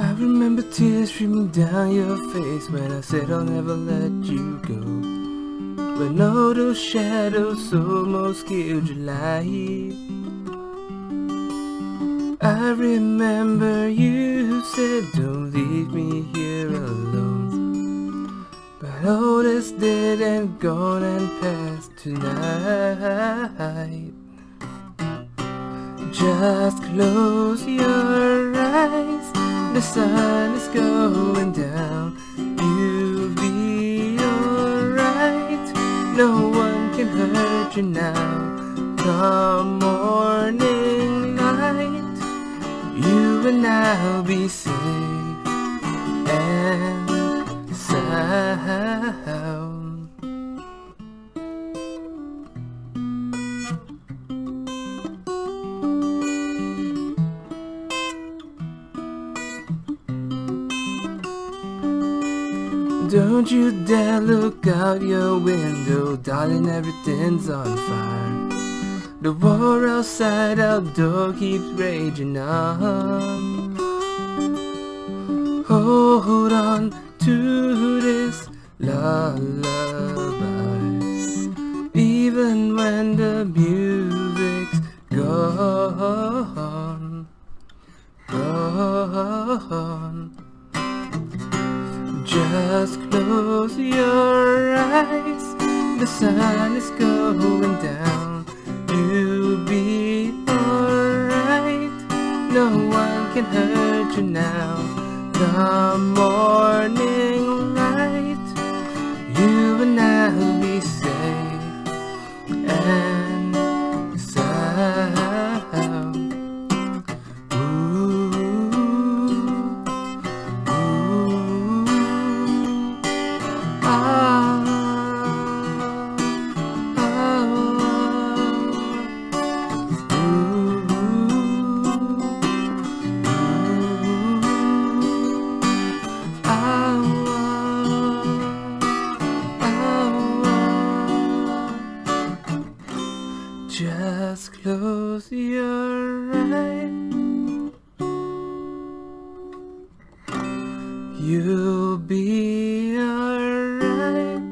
I remember tears streaming down your face when I said I'll never let you go. When all those shadows almost killed your light. I remember you said don't leave me here alone. But all that's dead and gone and past tonight. Just close your eyes, the sun is going down. You'll be alright, no one can hurt you now. The morning light, you and I'll be safe and sound. Don't you dare look out your window, darling, everything's on fire. The war outside our door keeps raging on. Oh, hold on to this lullaby, even when the music's gone, gone. Just close your eyes, the sun is going down. You'll be alright, no one can hurt you now. The morning light, you and I'll be safe and Just close your eyes. You'll be alright.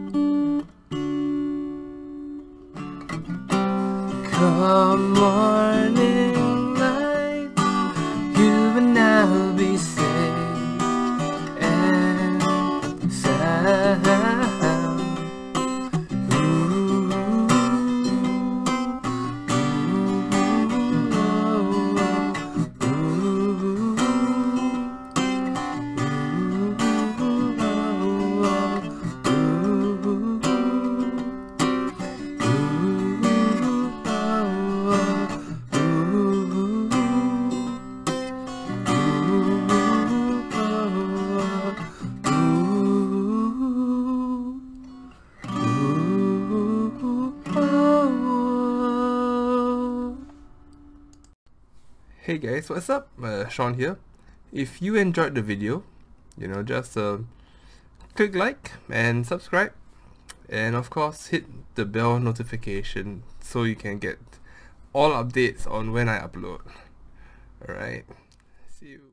Come morning light, Hey guys, what's up? Uh, Sean here. If you enjoyed the video, you know, just uh, click like and subscribe. And of course, hit the bell notification so you can get all updates on when I upload. Alright, see you.